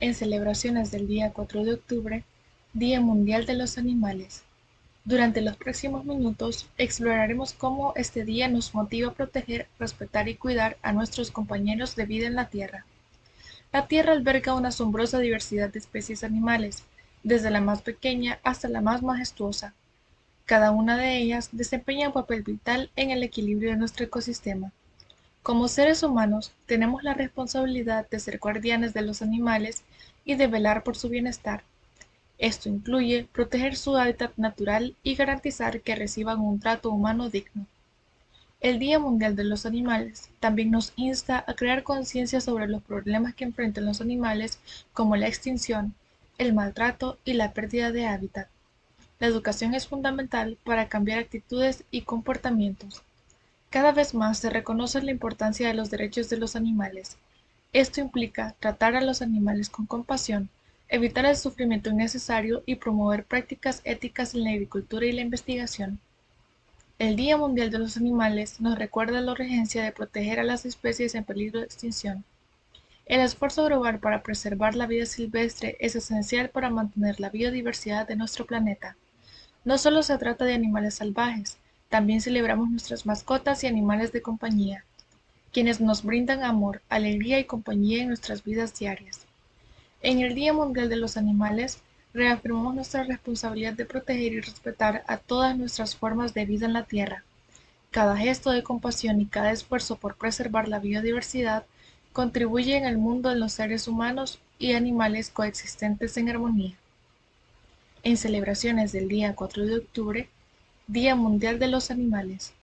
en celebraciones del día 4 de octubre, Día Mundial de los Animales. Durante los próximos minutos exploraremos cómo este día nos motiva a proteger, respetar y cuidar a nuestros compañeros de vida en la Tierra. La Tierra alberga una asombrosa diversidad de especies animales, desde la más pequeña hasta la más majestuosa. Cada una de ellas desempeña un papel vital en el equilibrio de nuestro ecosistema. Como seres humanos, tenemos la responsabilidad de ser guardianes de los animales y de velar por su bienestar. Esto incluye proteger su hábitat natural y garantizar que reciban un trato humano digno. El Día Mundial de los Animales también nos insta a crear conciencia sobre los problemas que enfrentan los animales como la extinción, el maltrato y la pérdida de hábitat. La educación es fundamental para cambiar actitudes y comportamientos. Cada vez más se reconoce la importancia de los derechos de los animales. Esto implica tratar a los animales con compasión, evitar el sufrimiento innecesario y promover prácticas éticas en la agricultura y la investigación. El Día Mundial de los Animales nos recuerda la urgencia de proteger a las especies en peligro de extinción. El esfuerzo global para preservar la vida silvestre es esencial para mantener la biodiversidad de nuestro planeta. No solo se trata de animales salvajes, también celebramos nuestras mascotas y animales de compañía, quienes nos brindan amor, alegría y compañía en nuestras vidas diarias. En el Día Mundial de los Animales, reafirmamos nuestra responsabilidad de proteger y respetar a todas nuestras formas de vida en la Tierra. Cada gesto de compasión y cada esfuerzo por preservar la biodiversidad contribuye en el mundo de los seres humanos y animales coexistentes en armonía. En celebraciones del día 4 de octubre, Día Mundial de los Animales.